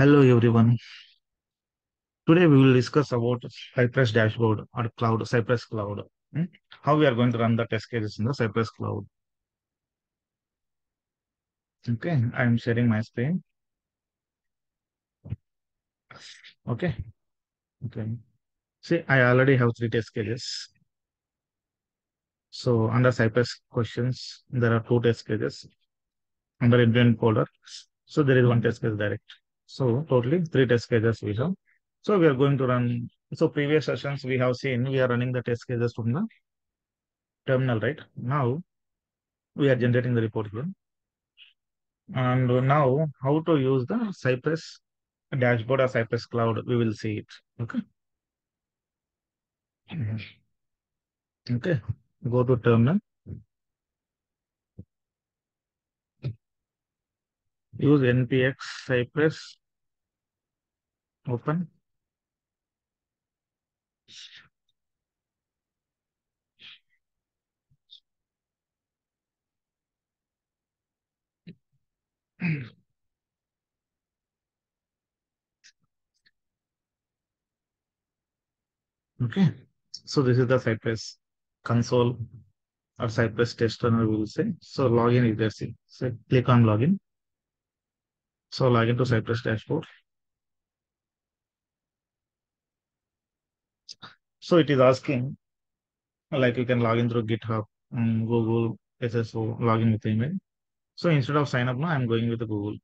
Hello everyone. Today we will discuss about Cypress dashboard or cloud, Cypress cloud. Hmm? How we are going to run the test cases in the Cypress cloud. Okay, I am sharing my screen. Okay, okay. See, I already have three test cases. So under Cypress questions, there are two test cases. Under event folder, so there is one test case direct. So totally three test cases we have. So we are going to run. So previous sessions we have seen we are running the test cases from the terminal, right? Now we are generating the report here. And now how to use the Cypress dashboard or Cypress cloud, we will see it. Okay. Okay. Go to terminal. Use npx cypress open. Okay. So this is the Cypress console or Cypress test runner, we will say. So login is there. See. So click on login. So login to Cypress dashboard. So it is asking like you can log in through GitHub, um, Google, SSO, login with email. So instead of sign up now, I'm going with the Google.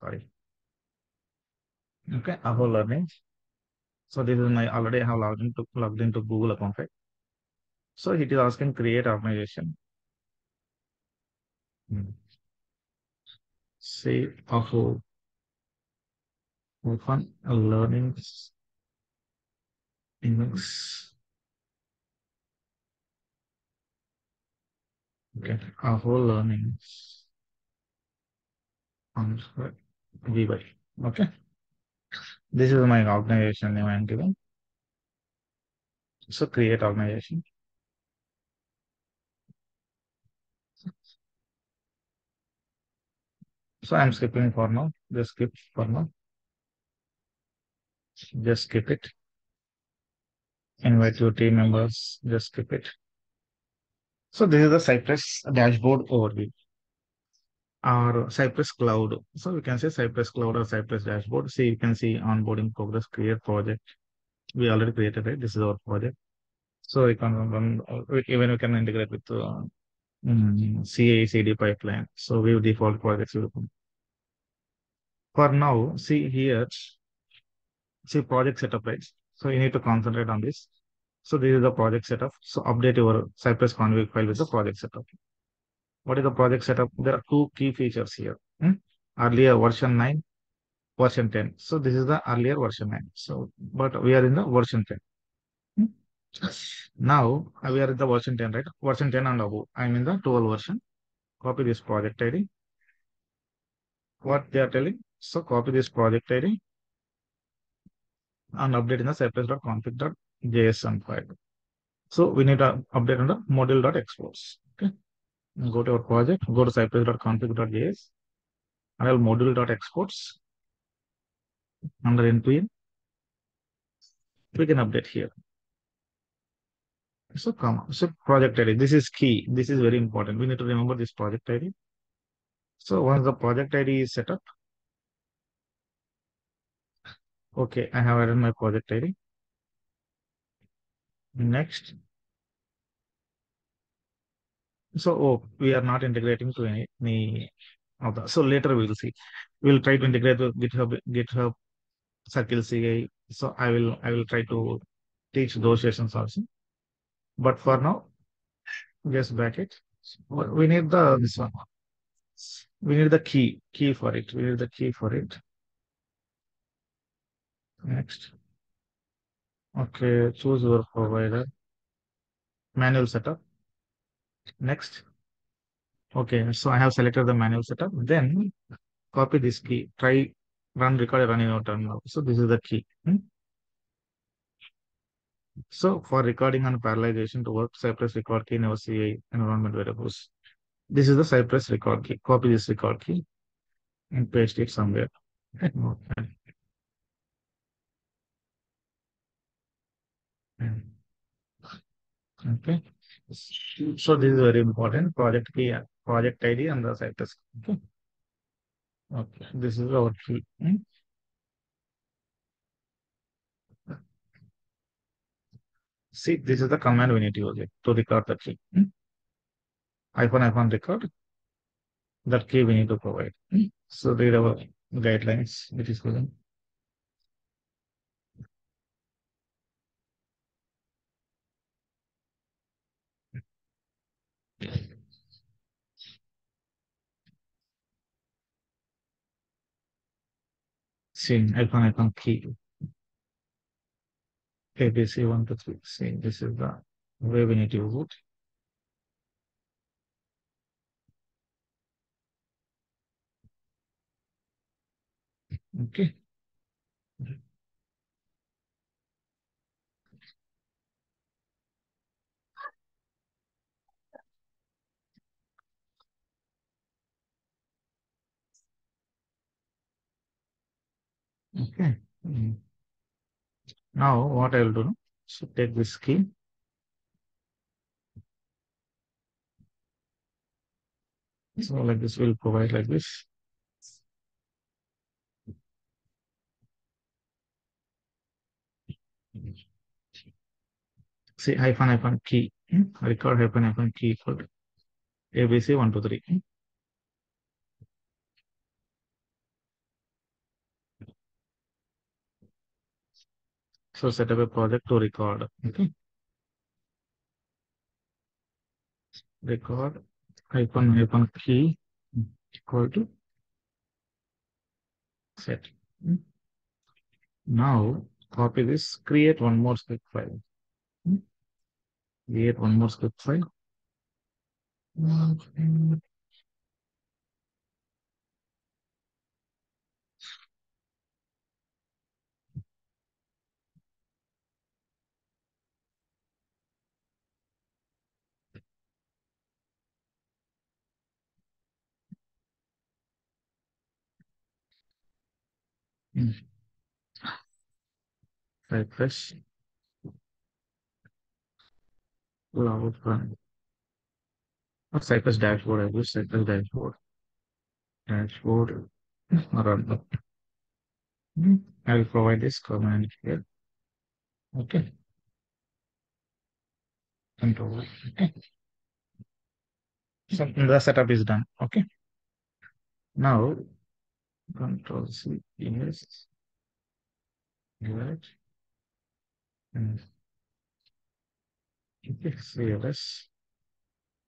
Sorry. Okay, Aho Learning. So this is my already have logged into logged into Google account, right? So it is asking create organization. Hmm. Say Aho open a learning index. Okay, whole learning on VY. Okay. This is my organization name I'm giving. So create organization. So I'm skipping for now. Just skip for now. Just skip it. Invite your team members. Just skip it. So this is the Cypress dashboard overview or Cypress Cloud. So we can say Cypress Cloud or Cypress dashboard. See, you can see onboarding progress, create project. We already created it. This is our project. So we can run, even we can integrate with uh, mm, CI CD pipeline. So we have default projects. For now, see here, see project setup, right? So you need to concentrate on this. So this is the project setup. So update your Cypress config file with the project setup. What is the project setup? There are two key features here. Hmm? Earlier version 9, version 10. So this is the earlier version 9. So, but we are in the version 10. Hmm? Now we are in the version 10, right? Version 10 and above. I'm in the 12 version. Copy this project ID. What they are telling? So copy this project ID and update in the cypress.config.json file. So we need to update the module.exports. Okay. Go to our project, go to cypress.config.js and I'll module.exports under npm. We can update here. So come, so project ID. This is key. This is very important. We need to remember this project ID. So once the project ID is set up, okay, I have added my project ID. Next. So, oh, we are not integrating to any, any of the, so later we will see. We'll try to integrate with GitHub, GitHub Circle CI. So I will, I will try to teach those sessions also. But for now, just back it. We need the, this one. We need the key, key for it. We need the key for it. Next. Okay, choose your provider. Manual setup. Next. Okay, so I have selected the manual setup. Then copy this key. Try run record run in your terminal. So this is the key. Hmm? So for recording and parallelization to work, Cypress record key in our environment variables. this is the Cypress record key. Copy this record key and paste it somewhere. Okay. So this is very important. Project key, project ID and the Cypress. Okay. Okay. This is our key. Hmm? See, this is the command we need to use it to record the key. Hmm? Hyphen hyphen record. That key we need to provide. Hmm? So read our guidelines, which is good. See, icon icon key. ABC one two three. See, this is the way we need to use. Okay. Okay. Now what I will do, so take this key. So like this will provide like this. See hyphen hyphen key, hmm? record hyphen hyphen key equal ABC123. So set up a project to record. Okay. Record hyphen hyphen key equal to set. Hmm? Now copy this, create one more script file. Hmm? Create one more script file. Hmm. Cypress. Cloud run. Not Cypress dashboard, I use Cypress dashboard. Dashboard run. Hmm. I will provide this command here. Okay. Control. Okay. So the setup is done. Okay. Now control C yes. Right. And okay, CLS.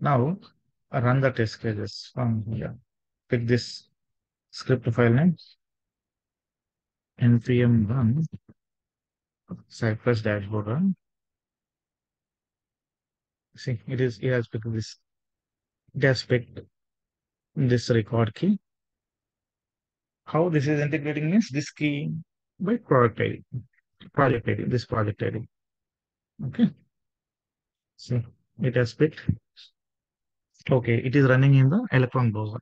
Now run the test cases from here. Pick this script file name. npm run Cypress dashboard run. See, it is it has picked this it has picked this record key. How this is integrating means this key by product ID, project ID, this project ID. Okay. See, it has picked. Okay, it is running in the Electron browser.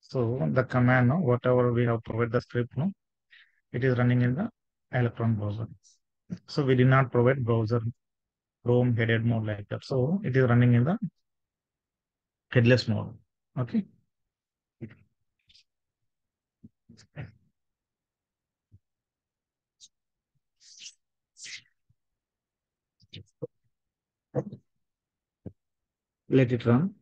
So the command, no, whatever we have provided the script, no, it is running in the Electron browser. So we did not provide browser Chrome headed mode like that. So it is running in the headless mode. Okay. Let it run.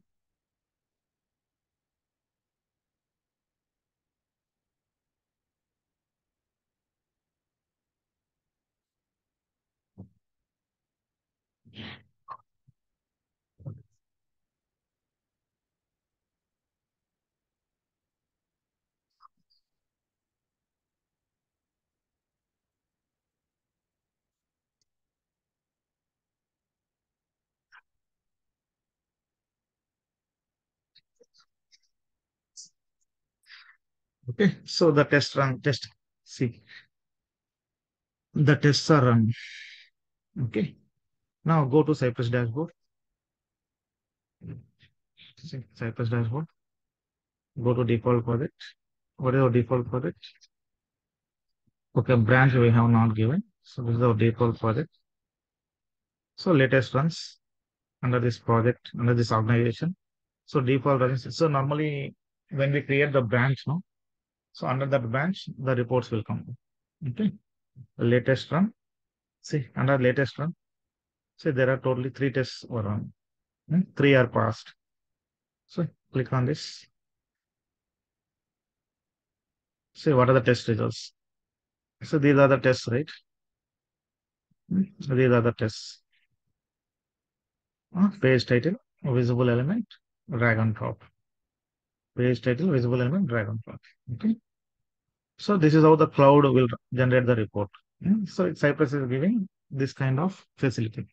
Okay, so the test run, test, see, the tests are run. Okay, now go to Cypress dashboard. See, Cypress dashboard. Go to default project. What is our default project? Okay, branch we have not given. So this is our default project. So latest runs under this project, under this organization. So default runs. So normally when we create the branch, no. So under that branch, the reports will come. Okay. The latest run. See, under latest run. See, there are totally three tests were run. Hmm? Three are passed. So click on this. See, what are the test results? So these are the tests, right? So These are the tests. Uh, page title, visible element, drag and drop. Page title, visible element, drag and drop. Okay. So this is how the cloud will generate the report. Hmm? So Cypress is giving this kind of facility.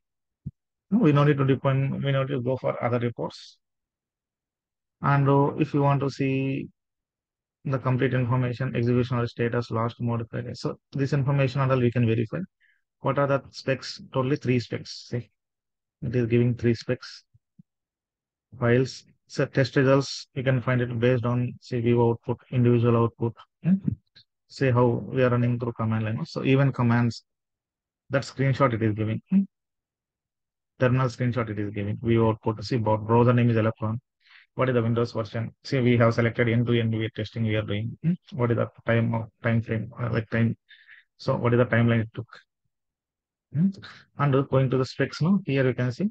We no need to depend, we need to go for other reports. And uh, if you want to see the complete information, execution status, last modified. So this information and all we can verify. What are the specs? Totally three specs. See, it is giving three specs. Files. So test results, you can find it based on view output, individual output. Hmm? Say how we are running through command line. So even commands, that screenshot it is giving. Terminal screenshot it is giving. View output. To see, about browser name is Electron what is the Windows version? See, we have selected end-to-end -end testing we are doing. What is the time of time frame, uh, like time? So what is the timeline it took? And going to the specs now, here you can see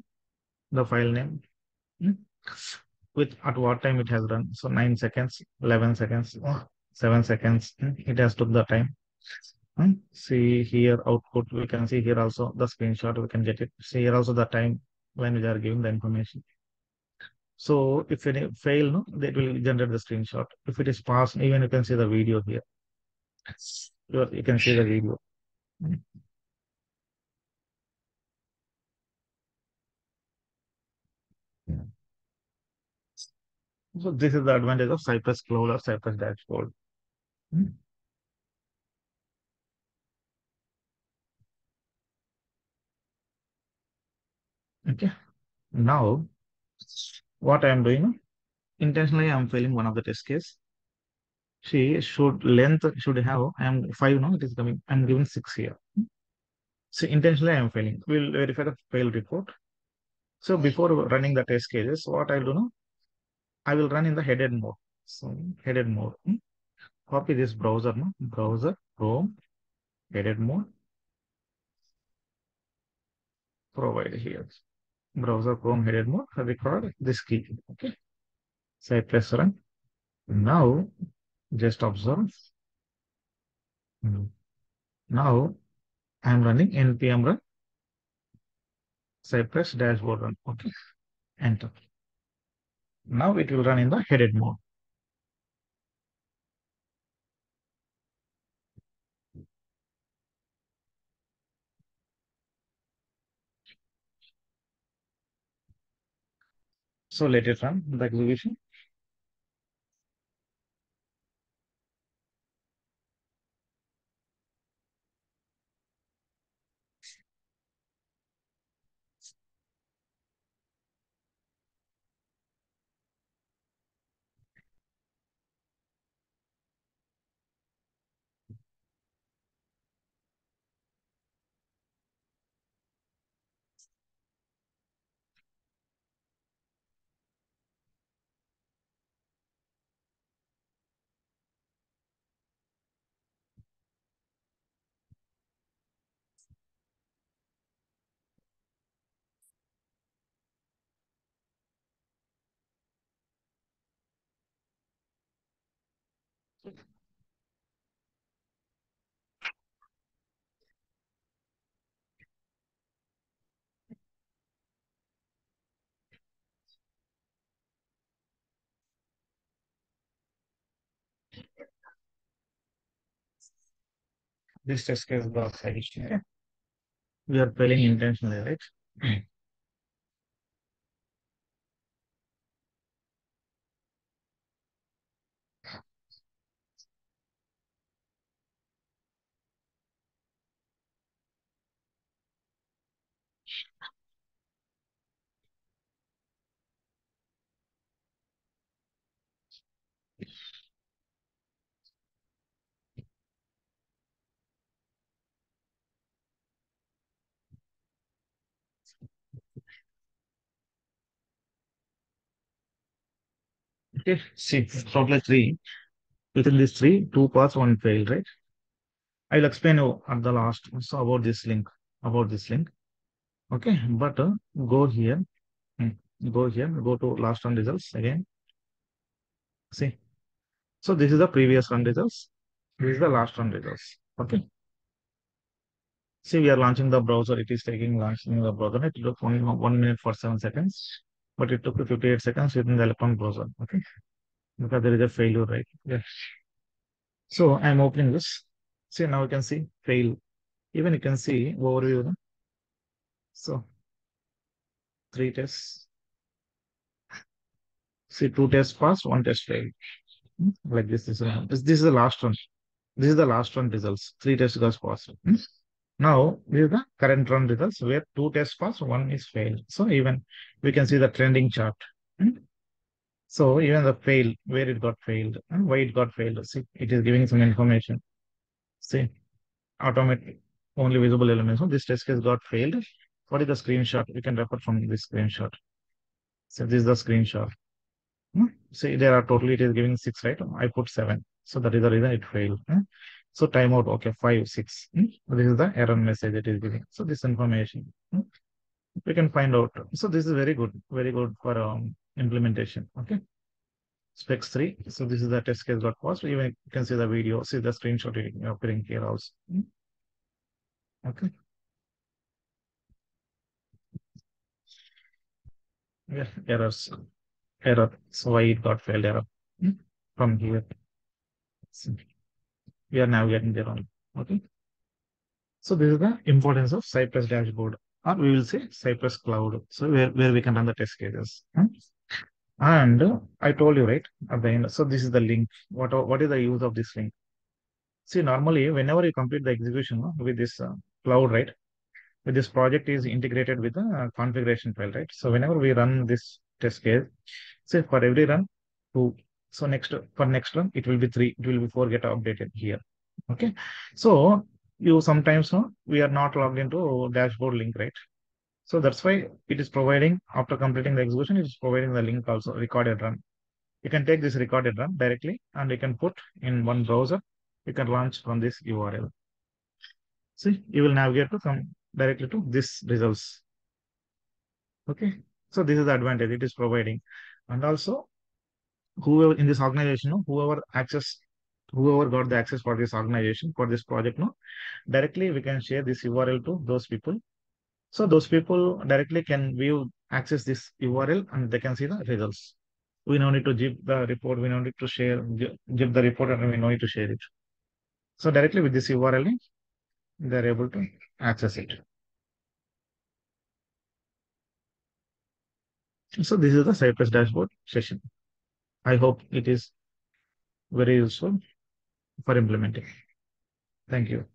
the file name with at what time it has run. So 9 seconds, 11 seconds, 7 seconds. Hmm? It has took the time. Hmm? See here output, we can see here also the screenshot, we can get it. See here also the time when we are giving the information. So if any fail, no, that will generate the screenshot. If it is passed, even you can see the video here. You can see the video. So this is the advantage of Cypress Cloud or Cypress Dashboard. Hmm. Okay. Now, what I am doing, intentionally I am failing one of the test case. She should length should have, I am five now, it is coming, I am giving six here. So intentionally I am failing. We'll verify the fail report. So before running the test cases, what I'll do now, I will run in the headed mode. So headed mode. Copy this browser, no? browser, Chrome, headed mode. Provide here. Browser Chrome headed mode, record this key. Okay. So I press run. Now, just observe. Now, I'm running npm run Cypress dashboard run. Okay. Enter. Now it will run in the headed mode. So let it run the execution. This test case block addition. We are failing intentionally, right? Okay, see, total three. Within this three, two pass, one failed, right? I'll explain you at the last so about this link, about this link. Okay, but uh, go here, hmm, go here, go to last run results again. See, so this is the previous run results. This is the last run results. Okay. See, we are launching the browser. It is taking launching the browser. It took only one minute for seven seconds, but it took 58 seconds within the Electron browser. Okay, because there is a failure, right? Yes. So I'm opening this. See, now you can see fail. Even you can see overview. So three tests. See, two tests passed, one test failed. Hmm, Like this, this, is- this, this is the last one. This is the last one results. Three tests got passed. Hmm. Now, this is the current run results where two tests passed, one is failed. So even we can see the trending chart. Hmm. So even the fail, where it got failed, and why it got failed. See, it is giving some information. See, automatic only visible elements. So this test case got failed. What is the screenshot? We can refer from this screenshot. So this is the screenshot. Hmm. See, there are totally it is giving six, right? I put seven. So that is the reason it failed. So timeout, okay, five, six. Hmm. This is the error message it is giving. So this information hmm, we can find out. So this is very good, very good for um, implementation. Okay. Specs three. So this is the test case got passed. Even you can see the video, see the screenshot appearing here also. Hmm. Okay. Yeah, errors, error. So why it got failed error Hmm. from here. We are navigating there on. Okay. So this is the importance of Cypress dashboard, or we will say Cypress cloud. So where, where we can run the test cases. Hmm. And I told you, right, at the end. So this is the link. What, what is the use of this link? See, normally, whenever you complete the execution with this uh, cloud, right, with this project is integrated with the uh, configuration file, right? So whenever we run this test case, say for every run, two. So next for next run, it will be three. It will be four get updated here. Okay. So you sometimes no, we are not logged into dashboard link, right? So that's why it is providing after completing the execution, it is providing the link also recorded run. You can take this recorded run directly and you can put in one browser. You can launch from this URL. See, you will navigate to come directly to this results. Okay. So this is the advantage it is providing. And also whoever in this organization, no, whoever access, whoever got the access for this organization, for this project, no, directly we can share this URL to those people. So those people directly can view, access this URL and they can see the results. We no need to give the report, we no need to share, give the report and we no need to share it. So directly with this URL, they're able to access it. So this is the Cypress dashboard session. I hope it is very useful for implementing. Thank you.